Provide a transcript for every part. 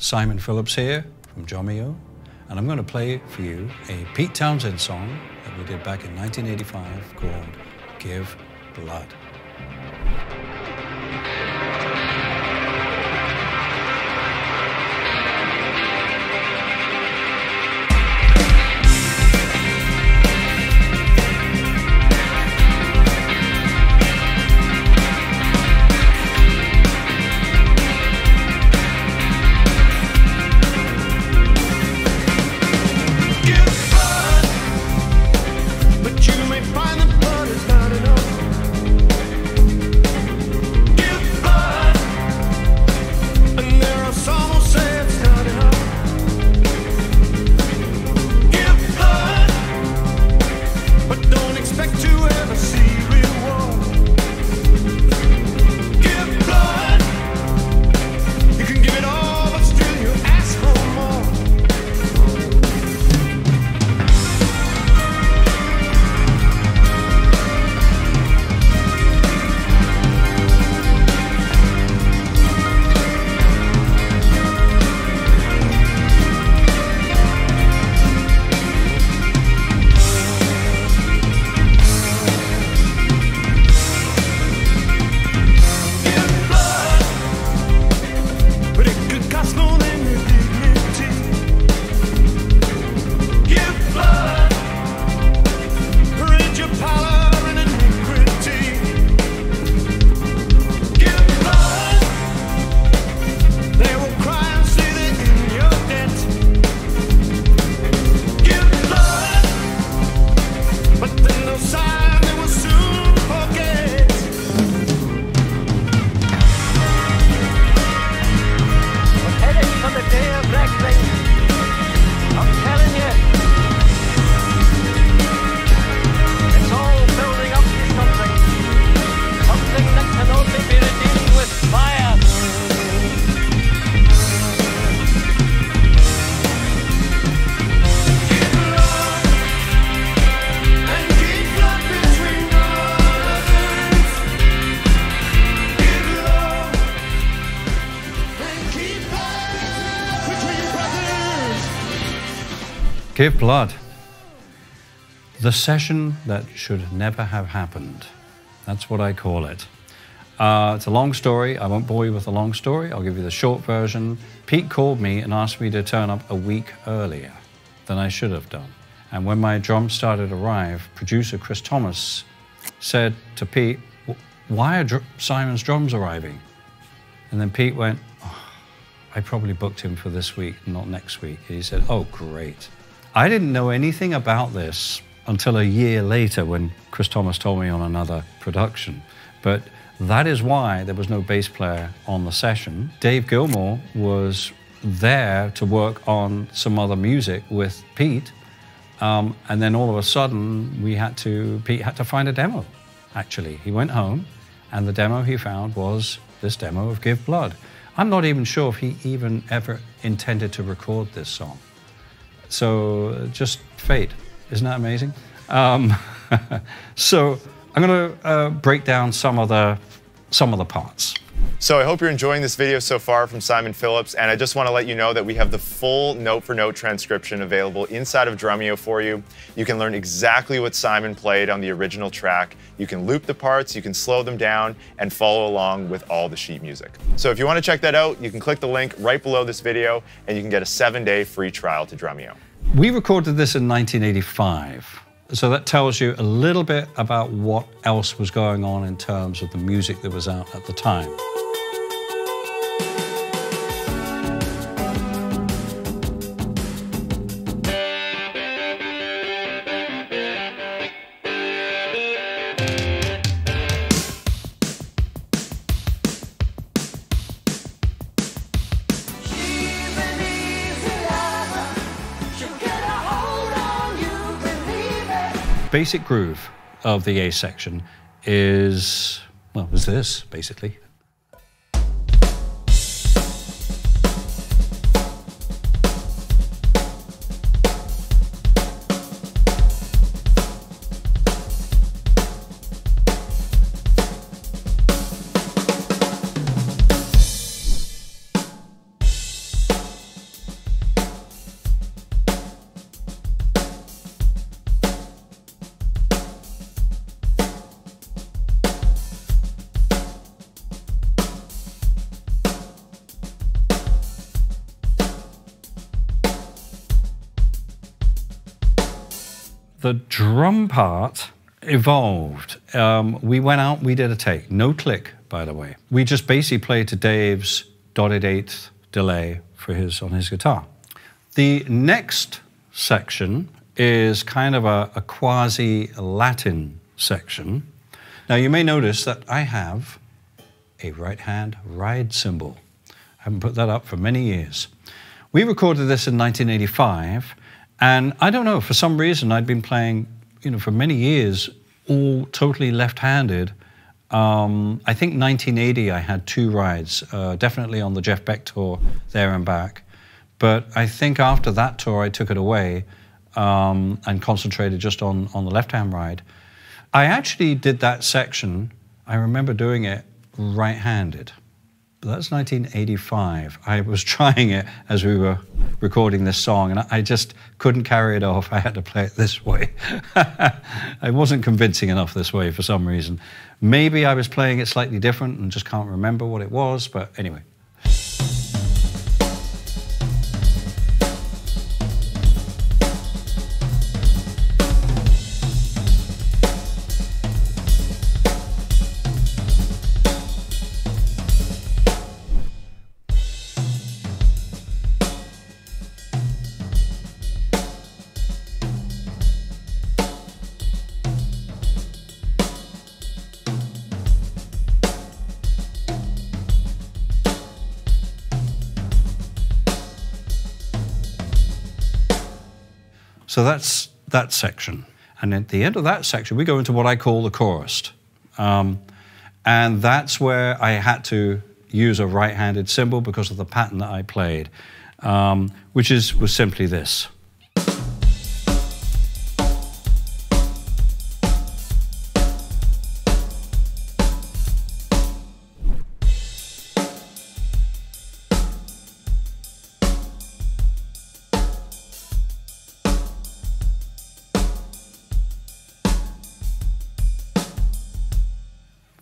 Simon Phillips here from Drumeo, and I'm going to play for you a Pete Townshend song that we did back in 1985 called Give Blood. Give blood. The session that should never have happened. That's what I call it. Uh, it's a long story. I won't bore you with the long story. I'll give you the short version. Pete called me and asked me to turn up a week earlier than I should have done. And when my drums started to arrive, producer Chris Thomas said to Pete, Why are dr Simon's drums arriving? And then Pete went, oh, I probably booked him for this week, not next week. He said, Oh, great. I didn't know anything about this until a year later when Chris Thomas told me on another production. But that is why there was no bass player on the session. Dave Gilmour was there to work on some other music with Pete. Um, and then all of a sudden, we had to, Pete had to find a demo, actually. He went home, and the demo he found was this demo of Give Blood. I'm not even sure if he even ever intended to record this song. So just fate. Isn't that amazing? Um, so I'm going to uh, break down some of the some of the parts. So I hope you're enjoying this video so far from Simon Phillips, and I just want to let you know that we have the full note-for-note -note transcription available inside of Drumeo for you. You can learn exactly what Simon played on the original track. You can loop the parts, you can slow them down, and follow along with all the sheet music. So if you want to check that out, you can click the link right below this video, and you can get a seven-day free trial to Drumeo. We recorded this in 1985. So that tells you a little bit about what else was going on in terms of the music that was out at the time. Basic groove of the A section is, well, is this, basically. The drum part evolved. Um, we went out, we did a take, no click, by the way. We just basically played to Dave's dotted eighth delay for his on his guitar. The next section is kind of a, a quasi Latin section. Now you may notice that I have a right hand ride cymbal. I haven't put that up for many years. We recorded this in 1985, and I don't know, for some reason I'd been playing, you know, for many years, all totally left-handed. Um, I think 1980 I had two rides, uh, definitely on the Jeff Beck tour, there and back. But I think after that tour I took it away um, and concentrated just on, on the left-hand ride. I actually did that section, I remember doing it right-handed. That's 1985. I was trying it as we were recording this song, and I just couldn't carry it off. I had to play it this way. I wasn't convincing enough this way for some reason. Maybe I was playing it slightly different and just can't remember what it was, but anyway. So that's that section. And at the end of that section, we go into what I call the chorus. Um, and that's where I had to use a right-handed cymbal because of the pattern that I played, um, which is, was simply this.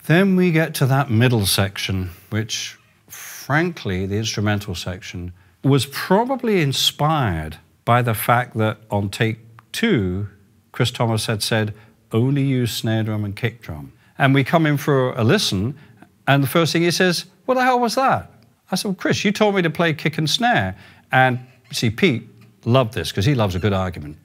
Then we get to that middle section, which, frankly, the instrumental section, was probably inspired by the fact that on take two, Chris Thomas had said, only use snare drum and kick drum. And we come in for a listen, and the first thing he says, What the hell was that? I said, Well, Chris, you told me to play kick and snare. And see, Pete loved this because he loves a good argument.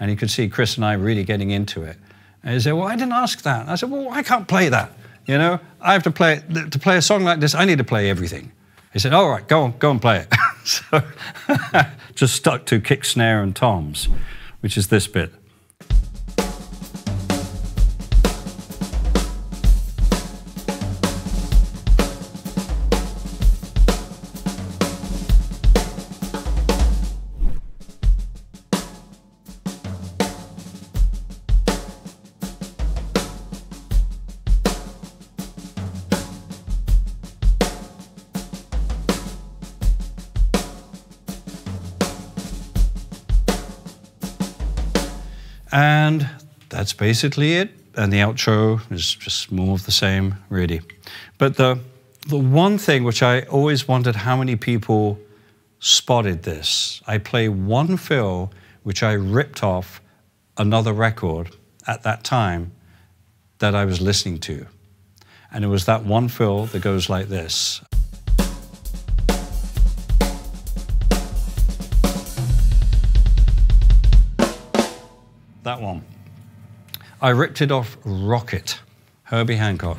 And he could see Chris and I really getting into it. And he said, Well, I didn't ask that. And I said, Well, I can't play that. You know, I have to play to play a song like this. I need to play everything. He said, "All right, go on, go and play it." so just stuck to kick, snare, and toms, which is this bit. And that's basically it. And the outro is just more of the same, really. But the, the one thing which I always wondered how many people spotted this. I play one fill which I ripped off another record at that time that I was listening to. And it was that one fill that goes like this. That one. I ripped it off Rockit, Herbie Hancock.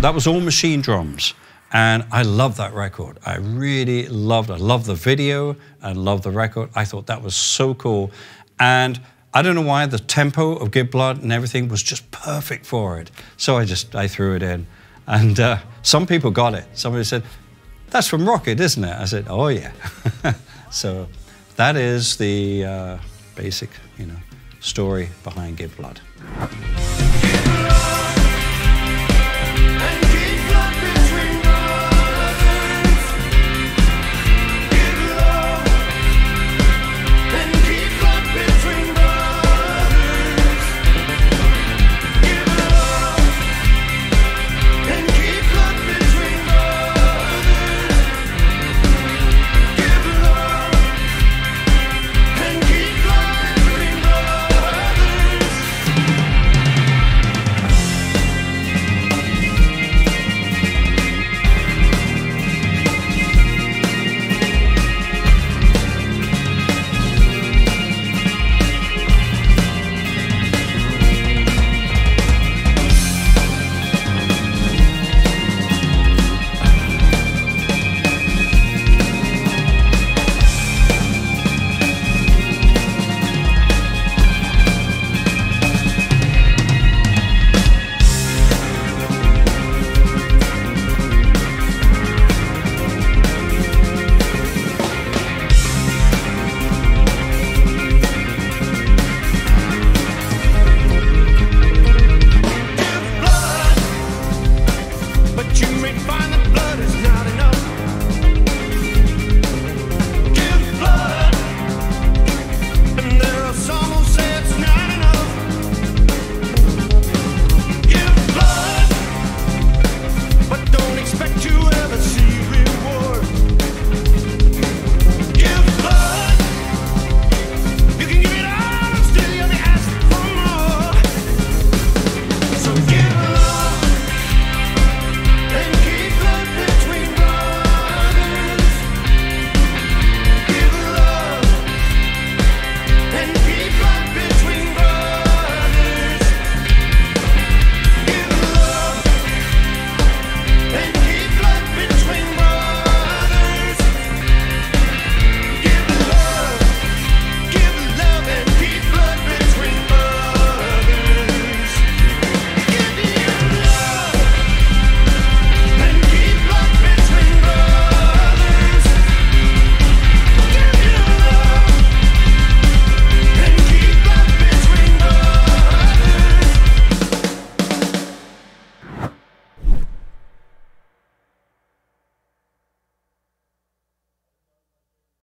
That was all machine drums. And I love that record. I really loved. I love the video. I love the record. I thought that was so cool. And I don't know why the tempo of Give Blood and everything was just perfect for it. So I just I threw it in. And uh, some people got it. Somebody said, that's from Rockit, isn't it? I said, oh yeah. so that is the uh, basic, you know, story behind Give Blood.